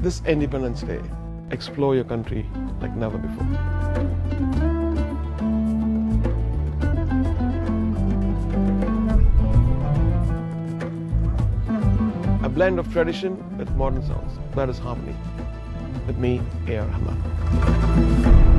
This Independence Day, explore your country like never before. A blend of tradition with modern sounds. That is harmony. With me, A.R. Rahman.